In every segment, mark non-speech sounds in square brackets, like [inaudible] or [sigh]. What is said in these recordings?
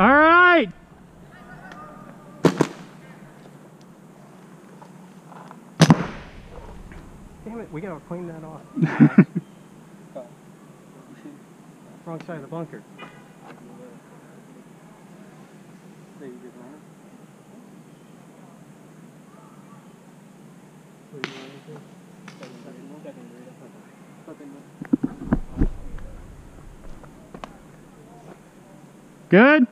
All right. Damn it, we gotta clean that off. [laughs] Wrong side of the bunker. Good.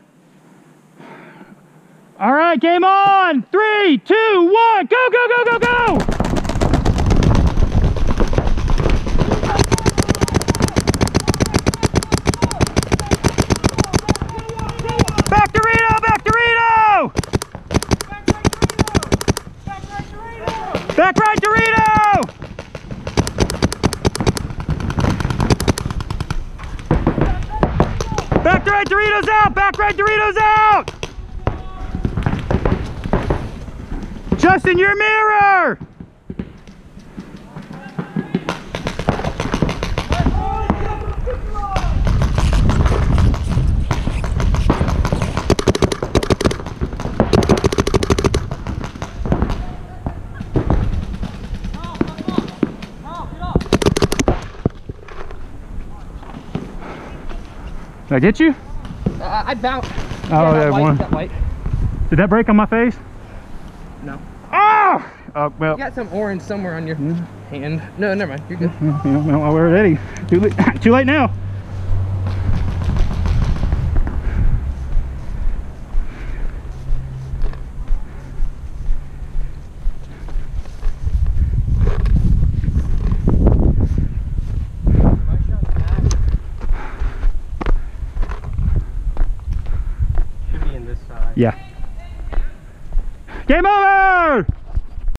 All right, game on. Three, two, one, go, go, go, go, go. Back to Reno, back to Reno. Back right to Reno. Back right Doritos out! Back right Doritos out! Justin, your mirror! Did I get you? Uh, I bounced. Oh, yeah, one. That white. Did that break on my face? No. Oh! Oh, well, You got some orange somewhere on your hmm? hand. No, never mind. You're good. [laughs] yeah, well, we're ready. Too late, [laughs] too late now. Should be in this side. Yeah. Game over!